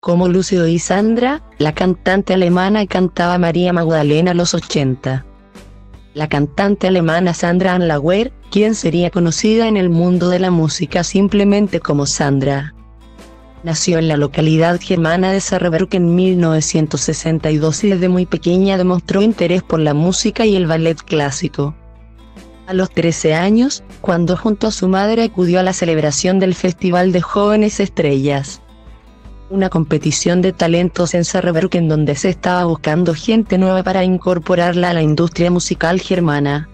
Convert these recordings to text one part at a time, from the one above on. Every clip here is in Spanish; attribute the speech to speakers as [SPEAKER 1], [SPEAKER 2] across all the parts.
[SPEAKER 1] Como Lucio y Sandra, la cantante alemana cantaba María Magdalena a los 80. La cantante alemana Sandra Anlauer, quien sería conocida en el mundo de la música simplemente como Sandra. Nació en la localidad germana de Saarbrücken en 1962 y desde muy pequeña demostró interés por la música y el ballet clásico. A los 13 años, cuando junto a su madre acudió a la celebración del Festival de Jóvenes Estrellas una competición de talentos en Saarbrücken donde se estaba buscando gente nueva para incorporarla a la industria musical germana.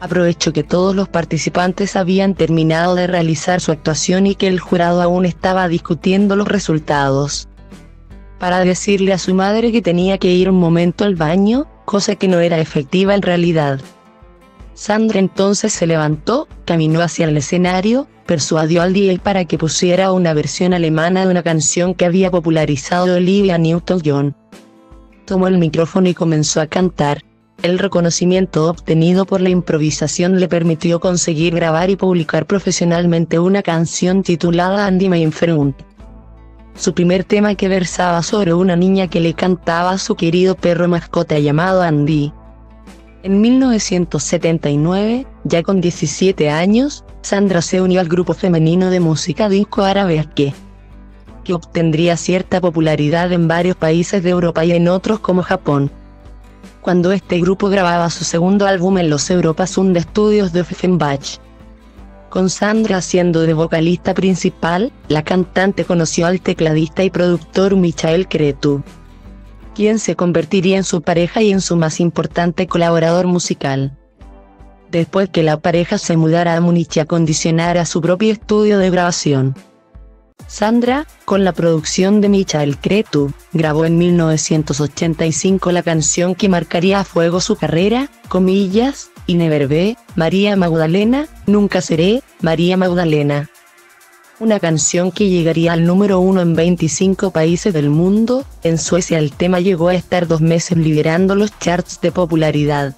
[SPEAKER 1] Aprovechó que todos los participantes habían terminado de realizar su actuación y que el jurado aún estaba discutiendo los resultados. Para decirle a su madre que tenía que ir un momento al baño, cosa que no era efectiva en realidad. Sandra entonces se levantó, caminó hacia el escenario, persuadió al DJ para que pusiera una versión alemana de una canción que había popularizado Olivia Newton-John. Tomó el micrófono y comenzó a cantar. El reconocimiento obtenido por la improvisación le permitió conseguir grabar y publicar profesionalmente una canción titulada Andy Mainfront. Su primer tema que versaba sobre una niña que le cantaba a su querido perro mascota llamado Andy. En 1979, ya con 17 años, Sandra se unió al grupo femenino de música disco árabe que, que obtendría cierta popularidad en varios países de Europa y en otros como Japón. Cuando este grupo grababa su segundo álbum en los Europa Sound Studios de Offenbach, con Sandra siendo de vocalista principal, la cantante conoció al tecladista y productor Michael Cretu quien se convertiría en su pareja y en su más importante colaborador musical. Después que la pareja se mudara a Múnich y acondicionara su propio estudio de grabación. Sandra, con la producción de Michael Cretu, grabó en 1985 la canción que marcaría a fuego su carrera, comillas, y Never María Magdalena, Nunca Seré, María Magdalena una canción que llegaría al número uno en 25 países del mundo, en Suecia el tema llegó a estar dos meses liderando los charts de popularidad.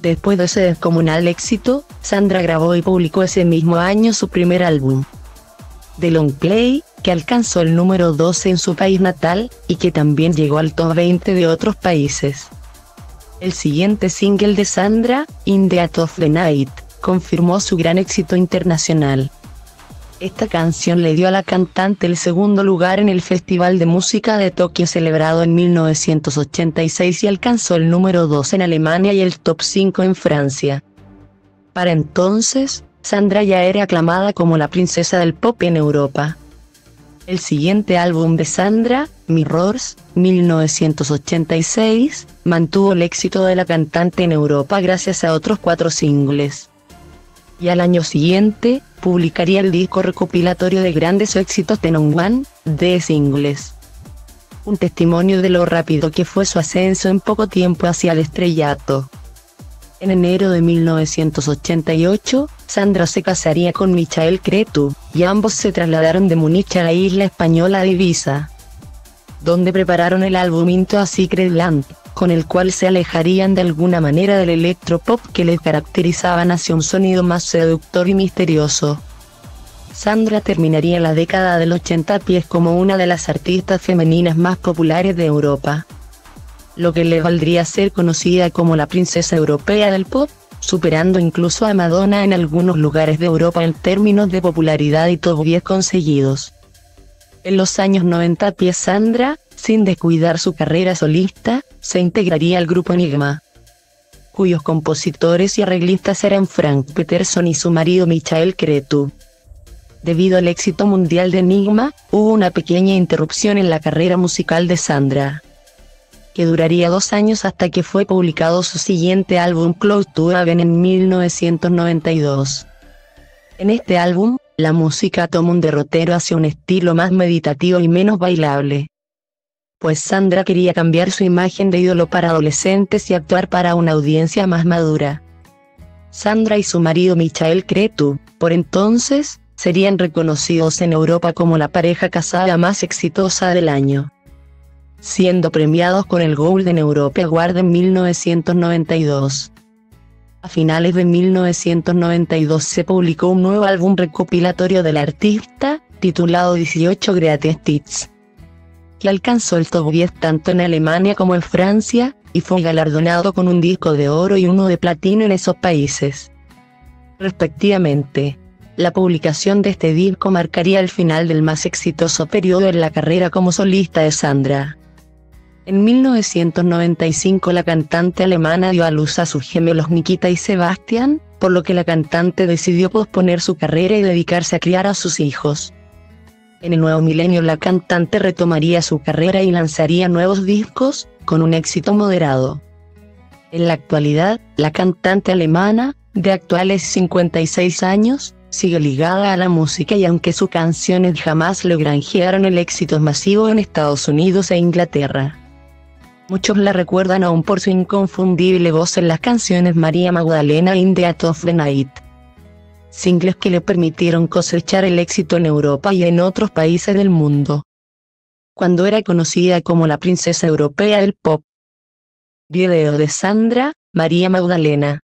[SPEAKER 1] Después de ese descomunal éxito, Sandra grabó y publicó ese mismo año su primer álbum, The Long Play, que alcanzó el número 12 en su país natal, y que también llegó al top 20 de otros países. El siguiente single de Sandra, In the of the Night, confirmó su gran éxito internacional. Esta canción le dio a la cantante el segundo lugar en el Festival de Música de Tokio celebrado en 1986 y alcanzó el número 2 en Alemania y el top 5 en Francia. Para entonces, Sandra ya era aclamada como la princesa del pop en Europa. El siguiente álbum de Sandra, Mirrors, 1986, mantuvo el éxito de la cantante en Europa gracias a otros cuatro singles. Y al año siguiente, publicaría el disco recopilatorio de grandes éxitos de de singles. Un testimonio de lo rápido que fue su ascenso en poco tiempo hacia el estrellato. En enero de 1988, Sandra se casaría con Michael Cretu, y ambos se trasladaron de Múnich a la isla española de Ibiza, donde prepararon el álbum Into a Secret Land con el cual se alejarían de alguna manera del electropop que les caracterizaban hacia un sonido más seductor y misterioso. Sandra terminaría la década del 80 pies como una de las artistas femeninas más populares de Europa. Lo que le valdría ser conocida como la princesa europea del pop, superando incluso a Madonna en algunos lugares de Europa en términos de popularidad y top 10 conseguidos. En los años 90 pies Sandra, sin descuidar su carrera solista, se integraría al grupo Enigma, cuyos compositores y arreglistas eran Frank Peterson y su marido Michael Cretu. Debido al éxito mundial de Enigma, hubo una pequeña interrupción en la carrera musical de Sandra, que duraría dos años hasta que fue publicado su siguiente álbum Close to Heaven en 1992. En este álbum, la música toma un derrotero hacia un estilo más meditativo y menos bailable pues Sandra quería cambiar su imagen de ídolo para adolescentes y actuar para una audiencia más madura. Sandra y su marido Michael Cretu, por entonces, serían reconocidos en Europa como la pareja casada más exitosa del año, siendo premiados con el Golden Europe Award en 1992. A finales de 1992 se publicó un nuevo álbum recopilatorio del artista, titulado 18 Greatest Hits que alcanzó el top 10 tanto en Alemania como en Francia, y fue galardonado con un disco de oro y uno de platino en esos países. Respectivamente, la publicación de este disco marcaría el final del más exitoso periodo en la carrera como solista de Sandra. En 1995 la cantante alemana dio a luz a sus gemelos Nikita y Sebastian, por lo que la cantante decidió posponer su carrera y dedicarse a criar a sus hijos. En el nuevo milenio la cantante retomaría su carrera y lanzaría nuevos discos, con un éxito moderado. En la actualidad, la cantante alemana, de actuales 56 años, sigue ligada a la música y aunque sus canciones jamás le granjearon el éxito masivo en Estados Unidos e Inglaterra. Muchos la recuerdan aún por su inconfundible voz en las canciones María Magdalena In the of the Night. Singles que le permitieron cosechar el éxito en Europa y en otros países del mundo. Cuando era conocida como la princesa europea del pop. Video de Sandra, María Magdalena.